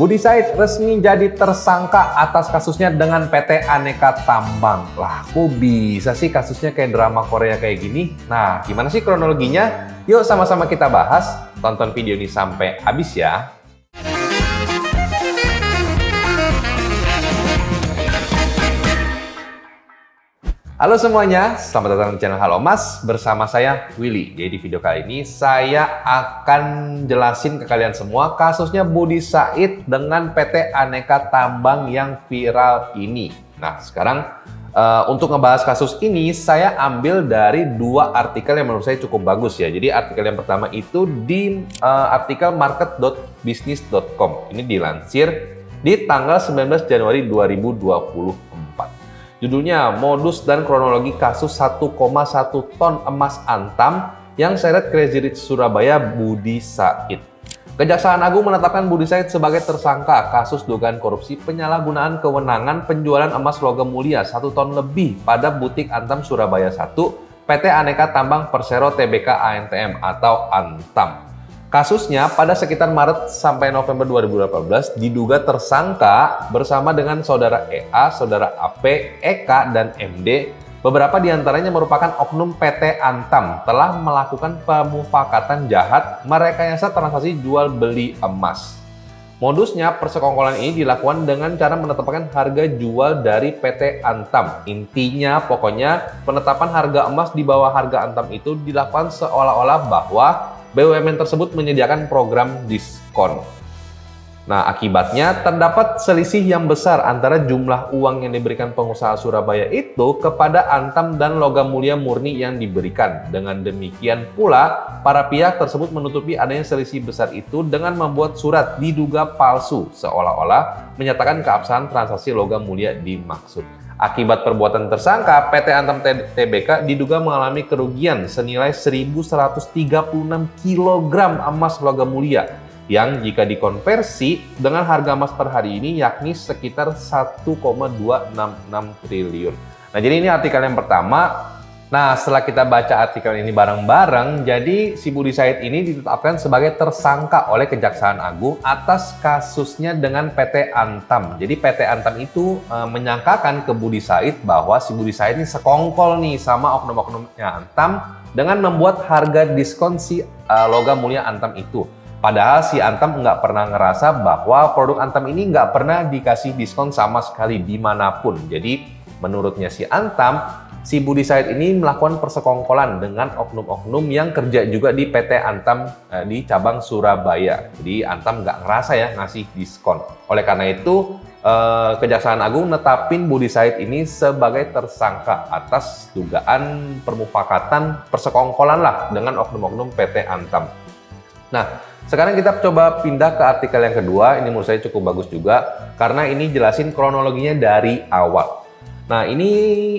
Budi Said resmi jadi tersangka atas kasusnya dengan PT Aneka Tambang. Lah, kok bisa sih kasusnya kayak drama Korea kayak gini? Nah, gimana sih kronologinya? Yuk sama-sama kita bahas. Tonton video ini sampai habis ya. Halo semuanya, selamat datang di channel Halo Mas bersama saya Willy. Jadi di video kali ini saya akan jelasin ke kalian semua kasusnya Budi Said dengan PT Aneka Tambang yang viral ini. Nah sekarang uh, untuk ngebahas kasus ini saya ambil dari dua artikel yang menurut saya cukup bagus ya. Jadi artikel yang pertama itu di uh, artikel market.business.com. Ini dilansir di tanggal 19 Januari 2020 Judulnya Modus dan Kronologi Kasus 1,1 Ton Emas Antam yang seret Crazy Rich Surabaya Budi Said. Kejaksaan Agung menetapkan Budi Said sebagai tersangka kasus dugaan korupsi penyalahgunaan kewenangan penjualan emas logam mulia 1 ton lebih pada butik Antam Surabaya 1 PT Aneka Tambang Persero Tbk ANTM atau Antam. Kasusnya pada sekitar Maret sampai November 2018 diduga tersangka bersama dengan saudara EA, saudara AP, EK, dan MD. Beberapa di antaranya merupakan oknum PT Antam telah melakukan pemufakatan jahat merekayasa transaksi jual beli emas. Modusnya persekongkolan ini dilakukan dengan cara menetapkan harga jual dari PT Antam. Intinya pokoknya penetapan harga emas di bawah harga Antam itu dilakukan seolah-olah bahwa BUMN tersebut menyediakan program diskon. Nah, akibatnya terdapat selisih yang besar antara jumlah uang yang diberikan pengusaha Surabaya itu kepada Antam dan logam mulia murni yang diberikan. Dengan demikian pula, para pihak tersebut menutupi adanya selisih besar itu dengan membuat surat diduga palsu, seolah-olah menyatakan keabsahan transaksi logam mulia dimaksud. Akibat perbuatan tersangka, PT Antam Tbk diduga mengalami kerugian senilai 1.136 kg emas logam mulia yang jika dikonversi dengan harga emas per hari ini yakni sekitar 1,266 triliun. Nah, jadi ini artikel yang pertama Nah, setelah kita baca artikel ini bareng-bareng, jadi si Budi Said ini ditetapkan sebagai tersangka oleh Kejaksaan Agung atas kasusnya dengan PT Antam. Jadi PT Antam itu e, menyangkakan ke Budi Said bahwa si Budi Said ini sekongkol nih sama oknum-oknumnya Antam dengan membuat harga diskon si e, logam mulia Antam itu. Padahal si Antam nggak pernah ngerasa bahwa produk Antam ini nggak pernah dikasih diskon sama sekali di mana pun. Jadi menurutnya si Antam, si Budi Said ini melakukan persekongkolan dengan oknum-oknum yang kerja juga di PT Antam eh, di cabang Surabaya. Jadi Antam nggak ngerasa ya ngasih diskon. Oleh karena itu, eh, Kejaksaan Agung netapin Budi Said ini sebagai tersangka atas dugaan permufakatan persekongkolan lah dengan oknum-oknum PT Antam. Nah, sekarang kita coba pindah ke artikel yang kedua. Ini menurut saya cukup bagus juga karena ini jelasin kronologinya dari awal. Nah, ini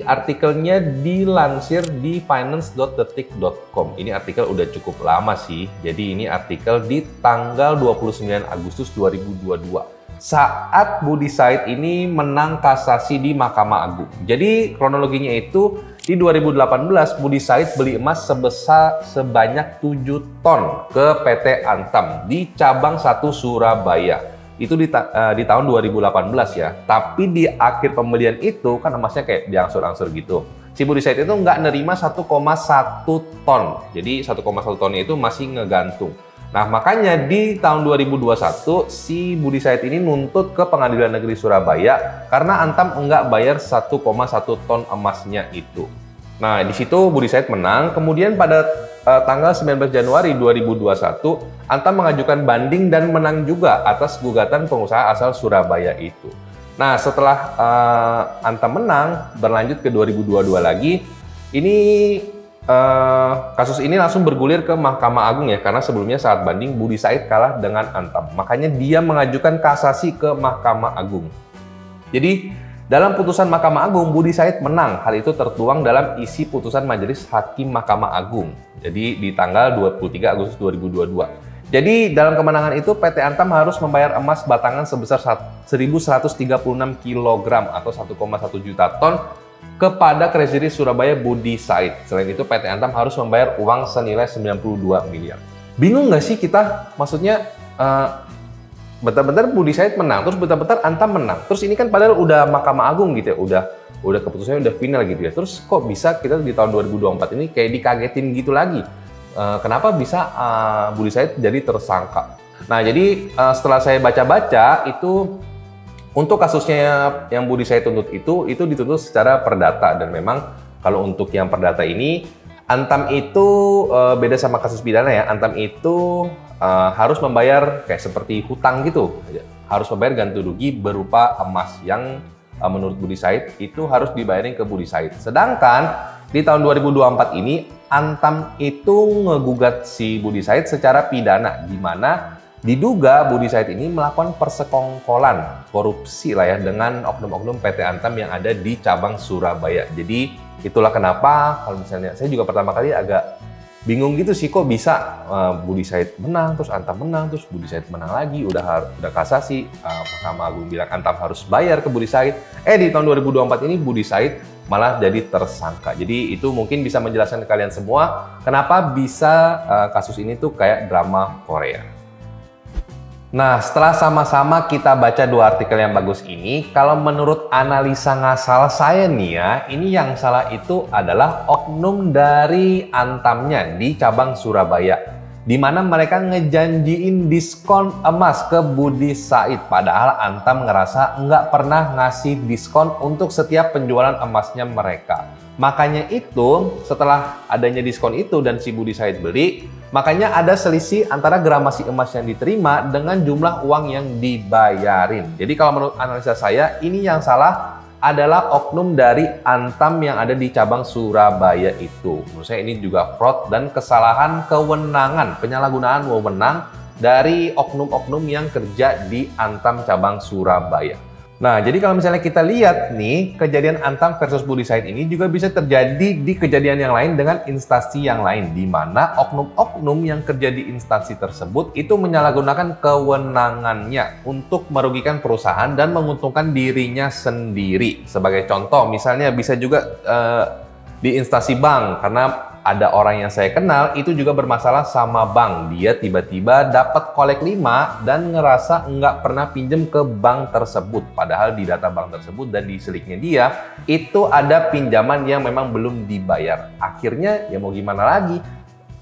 artikelnya dilansir di finance.detik.com. Ini artikel udah cukup lama sih. Jadi ini artikel di tanggal 29 Agustus 2022. Saat Budi Said ini menang kasasi di Mahkamah Agung. Jadi kronologinya itu di 2018 Budi Said beli emas sebesar sebanyak 7 ton ke PT Antam di cabang 1 Surabaya itu di, uh, di tahun 2018 ya. Tapi di akhir pembelian itu kan emasnya kayak diangsur-angsur gitu. Si Budi Said itu nggak nerima 1,1 ton. Jadi 1,1 tonnya itu masih ngegantung. Nah makanya di tahun 2021 si Budi Said ini nuntut ke Pengadilan Negeri Surabaya karena Antam enggak bayar 1,1 ton emasnya itu. Nah di situ Budi Said menang. Kemudian pada uh, tanggal 19 Januari 2021, Antam mengajukan banding dan menang juga atas gugatan pengusaha asal Surabaya itu. Nah, setelah uh, Antam menang, berlanjut ke 2022 lagi, ini uh, kasus ini langsung bergulir ke Mahkamah Agung ya, karena sebelumnya saat banding Budi Said kalah dengan Antam. Makanya dia mengajukan kasasi ke Mahkamah Agung. Jadi dalam putusan Mahkamah Agung, Budi Said menang. Hal itu tertuang dalam isi putusan Majelis Hakim Mahkamah Agung. Jadi di tanggal 23 Agustus 2022. Jadi dalam kemenangan itu PT Antam harus membayar emas batangan sebesar 1.136 kg atau 1,1 juta ton kepada Treasury Surabaya Budi Said. Selain itu PT Antam harus membayar uang senilai 92 miliar. Bingung nggak sih kita? Maksudnya uh, bentar-bentar Budi Said menang, terus bentar-bentar Antam menang. Terus ini kan padahal udah Mahkamah Agung gitu ya, udah udah keputusannya udah final gitu ya. Terus kok bisa kita di tahun 2024 ini kayak dikagetin gitu lagi? Uh, kenapa bisa uh, Budi Said jadi tersangka? Nah, jadi uh, setelah saya baca-baca itu untuk kasusnya yang Budi Said tuntut itu itu dituntut secara perdata dan memang kalau untuk yang perdata ini Antam itu beda sama kasus pidana ya. Antam itu uh, harus membayar kayak seperti hutang gitu. Harus membayar ganti rugi berupa emas yang uh, menurut Budi Said itu harus dibayarin ke Budi Said. Sedangkan di tahun 2024 ini Antam itu ngegugat si Budi Said secara pidana di mana diduga Budi Said ini melakukan persekongkolan korupsi lah ya dengan oknum-oknum PT Antam yang ada di cabang Surabaya. Jadi itulah kenapa kalau misalnya saya juga pertama kali agak bingung gitu sih kok bisa uh, Budi Said menang terus Antam menang terus Budi Said menang lagi udah udah kasasi uh, Mahkamah Agung bilang Antam harus bayar ke Budi Said. Eh di tahun 2024 ini Budi Said malah jadi tersangka. Jadi itu mungkin bisa menjelaskan ke kalian semua kenapa bisa uh, kasus ini tuh kayak drama Korea Nah, setelah sama-sama kita baca dua artikel yang bagus ini, kalau menurut analisa ngasal saya nih ya, ini yang salah itu adalah oknum dari Antamnya di cabang Surabaya. Di mana mereka ngejanjiin diskon emas ke Budi Said. Padahal Antam ngerasa nggak pernah ngasih diskon untuk setiap penjualan emasnya mereka. Makanya itu setelah adanya diskon itu dan si Budi Said beli, makanya ada selisih antara gramasi emas yang diterima dengan jumlah uang yang dibayarin. Jadi kalau menurut analisa saya, ini yang salah adalah oknum dari Antam yang ada di cabang Surabaya itu. Menurut saya ini juga fraud dan kesalahan kewenangan, penyalahgunaan wewenang dari oknum-oknum yang kerja di Antam cabang Surabaya. Nah, jadi kalau misalnya kita lihat nih, kejadian Antam versus Budi Said ini juga bisa terjadi di kejadian yang lain dengan instansi yang lain, di mana oknum-oknum yang kerja di instansi tersebut itu menyalahgunakan kewenangannya untuk merugikan perusahaan dan menguntungkan dirinya sendiri. Sebagai contoh, misalnya bisa juga uh, di instansi bank, karena ada orang yang saya kenal itu juga bermasalah sama bank. Dia tiba-tiba dapat kolek 5 dan ngerasa nggak pernah pinjem ke bank tersebut. Padahal di data bank tersebut dan di seliknya dia itu ada pinjaman yang memang belum dibayar. Akhirnya ya mau gimana lagi?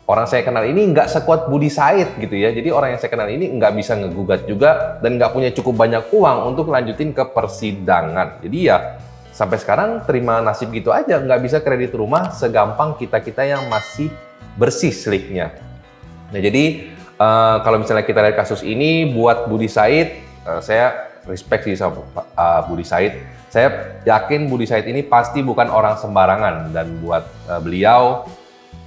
Orang saya kenal ini nggak sekuat Budi Said gitu ya. Jadi orang yang saya kenal ini nggak bisa ngegugat juga dan nggak punya cukup banyak uang untuk lanjutin ke persidangan. Jadi ya sampai sekarang terima nasib gitu aja, nggak bisa kredit rumah segampang kita-kita yang masih bersih seliknya. Nah jadi uh, kalau misalnya kita lihat kasus ini buat Budi Said, uh, saya respect sih sama uh, Budi Said. Saya yakin Budi Said ini pasti bukan orang sembarangan dan buat uh, beliau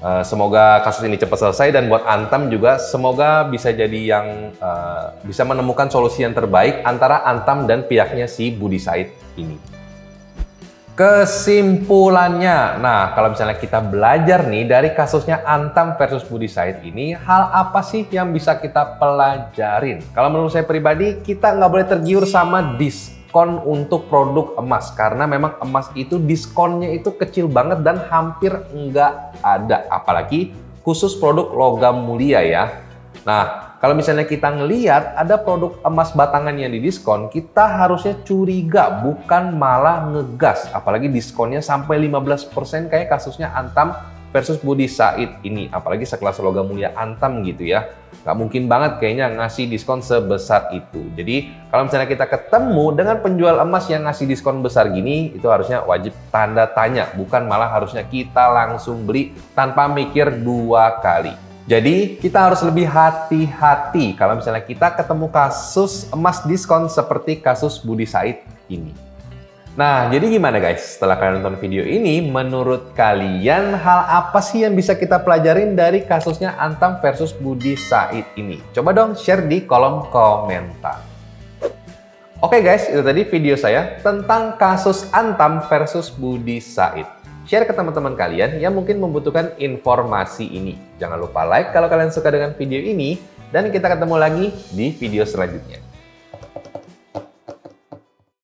uh, semoga kasus ini cepat selesai dan buat Antam juga semoga bisa jadi yang uh, bisa menemukan solusi yang terbaik antara Antam dan pihaknya si Budi Said ini. Kesimpulannya, nah kalau misalnya kita belajar nih dari kasusnya Antam versus Budi Said ini, hal apa sih yang bisa kita pelajarin? Kalau menurut saya pribadi, kita nggak boleh tergiur sama diskon untuk produk emas karena memang emas itu diskonnya itu kecil banget dan hampir nggak ada, apalagi khusus produk logam mulia ya. Nah, kalau misalnya kita ngeliat ada produk emas batangan yang didiskon, kita harusnya curiga, bukan malah ngegas. Apalagi diskonnya sampai 15% kayak kasusnya Antam versus Budi Said ini. Apalagi sekelas logam mulia Antam gitu ya. Nggak mungkin banget kayaknya ngasih diskon sebesar itu. Jadi kalau misalnya kita ketemu dengan penjual emas yang ngasih diskon besar gini, itu harusnya wajib tanda tanya. Bukan malah harusnya kita langsung beli tanpa mikir dua kali. Jadi kita harus lebih hati-hati kalau misalnya kita ketemu kasus emas diskon seperti kasus Budi Said ini. Nah, jadi gimana guys? Setelah kalian nonton video ini, menurut kalian hal apa sih yang bisa kita pelajarin dari kasusnya Antam versus Budi Said ini? Coba dong share di kolom komentar. Oke guys, itu tadi video saya tentang kasus Antam versus Budi Said share ke teman-teman kalian yang mungkin membutuhkan informasi ini. Jangan lupa like kalau kalian suka dengan video ini, dan kita ketemu lagi di video selanjutnya.